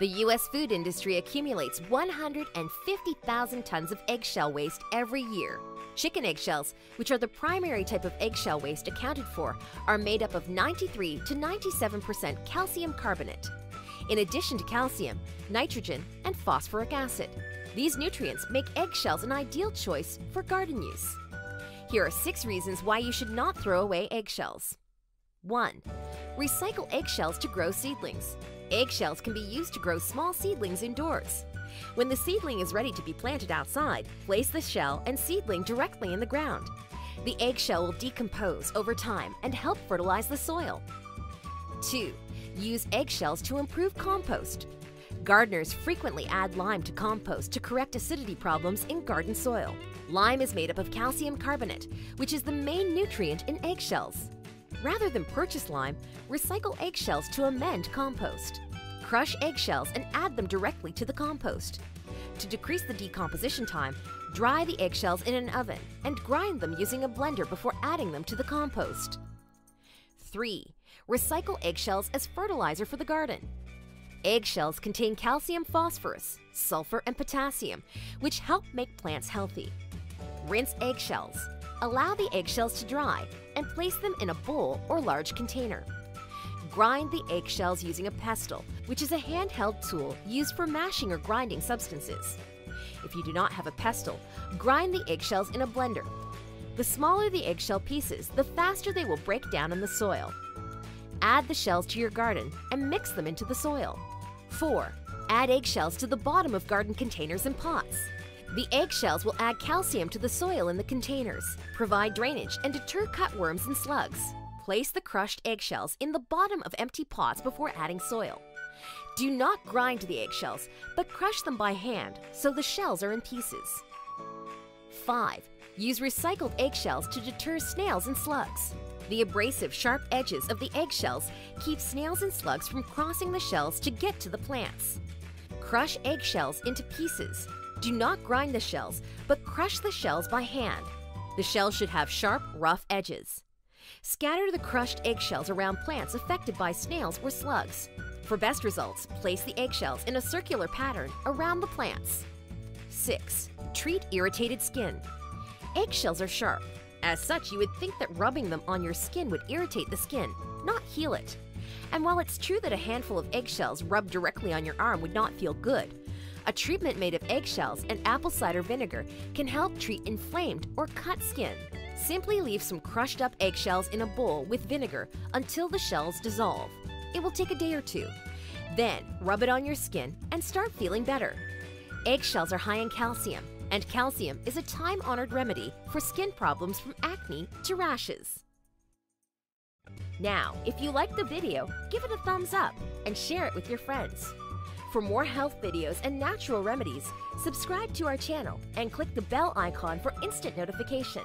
The U.S. food industry accumulates 150,000 tons of eggshell waste every year. Chicken eggshells, which are the primary type of eggshell waste accounted for, are made up of 93 to 97% calcium carbonate. In addition to calcium, nitrogen, and phosphoric acid. These nutrients make eggshells an ideal choice for garden use. Here are six reasons why you should not throw away eggshells. 1. Recycle eggshells to grow seedlings. Eggshells can be used to grow small seedlings indoors. When the seedling is ready to be planted outside, place the shell and seedling directly in the ground. The eggshell will decompose over time and help fertilize the soil. 2. Use eggshells to improve compost. Gardeners frequently add lime to compost to correct acidity problems in garden soil. Lime is made up of calcium carbonate, which is the main nutrient in eggshells. Rather than purchase lime, recycle eggshells to amend compost. Crush eggshells and add them directly to the compost. To decrease the decomposition time, dry the eggshells in an oven and grind them using a blender before adding them to the compost. 3. Recycle eggshells as fertilizer for the garden. Eggshells contain calcium phosphorus, sulfur, and potassium, which help make plants healthy. Rinse eggshells. Allow the eggshells to dry and place them in a bowl or large container. Grind the eggshells using a pestle, which is a handheld tool used for mashing or grinding substances. If you do not have a pestle, grind the eggshells in a blender. The smaller the eggshell pieces, the faster they will break down in the soil. Add the shells to your garden and mix them into the soil. 4. Add eggshells to the bottom of garden containers and pots. The eggshells will add calcium to the soil in the containers, provide drainage, and deter cutworms and slugs. Place the crushed eggshells in the bottom of empty pots before adding soil. Do not grind the eggshells, but crush them by hand so the shells are in pieces. 5. Use recycled eggshells to deter snails and slugs. The abrasive, sharp edges of the eggshells keep snails and slugs from crossing the shells to get to the plants. Crush eggshells into pieces do not grind the shells, but crush the shells by hand. The shells should have sharp, rough edges. Scatter the crushed eggshells around plants affected by snails or slugs. For best results, place the eggshells in a circular pattern around the plants. 6. Treat irritated skin. Eggshells are sharp. As such, you would think that rubbing them on your skin would irritate the skin, not heal it. And while it's true that a handful of eggshells rubbed directly on your arm would not feel good, a treatment made of eggshells and apple cider vinegar can help treat inflamed or cut skin. Simply leave some crushed up eggshells in a bowl with vinegar until the shells dissolve. It will take a day or two. Then rub it on your skin and start feeling better. Eggshells are high in calcium, and calcium is a time honored remedy for skin problems from acne to rashes. Now, if you liked the video, give it a thumbs up and share it with your friends. For more health videos and natural remedies, subscribe to our channel and click the bell icon for instant notification.